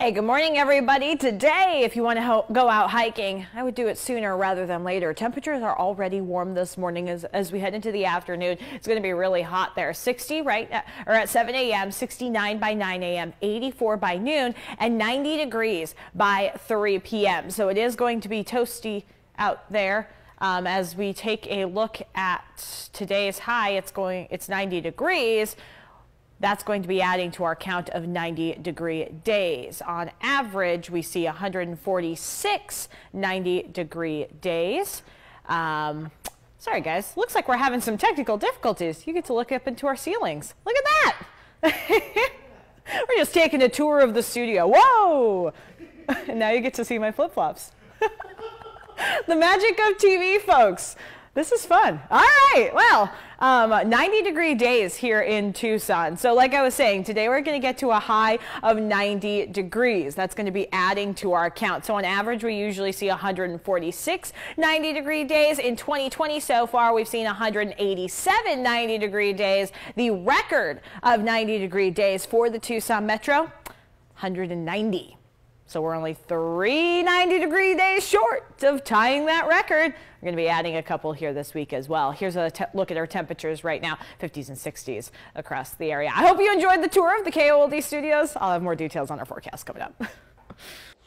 Hey, good morning, everybody. Today, if you want to go out hiking, I would do it sooner rather than later. Temperatures are already warm this morning as, as we head into the afternoon. It's going to be really hot there. 60 right at, or at 7 a.m., 69 by 9 a.m., 84 by noon, and 90 degrees by 3 p.m. So it is going to be toasty out there. Um, as we take a look at today's high, it's going, it's 90 degrees. That's going to be adding to our count of 90 degree days. On average, we see 146 90 degree days. Um, sorry, guys. Looks like we're having some technical difficulties. You get to look up into our ceilings. Look at that. we're just taking a tour of the studio. Whoa! now you get to see my flip flops. the magic of TV, folks. This is fun. All right. Well, um, 90 degree days here in Tucson. So like I was saying, today we're going to get to a high of 90 degrees. That's going to be adding to our count. So on average, we usually see 146 90 degree days. In 2020 so far, we've seen 187 90 degree days. The record of 90 degree days for the Tucson Metro, 190. So we're only three 90 degree days short of tying that record. We're going to be adding a couple here this week as well. Here's a look at our temperatures right now, 50s and 60s across the area. I hope you enjoyed the tour of the KOLD studios. I'll have more details on our forecast coming up.